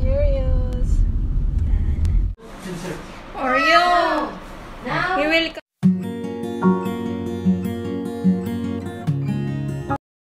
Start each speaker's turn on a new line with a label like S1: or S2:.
S1: Curious.
S2: Oreo!
S3: Now,
S2: He will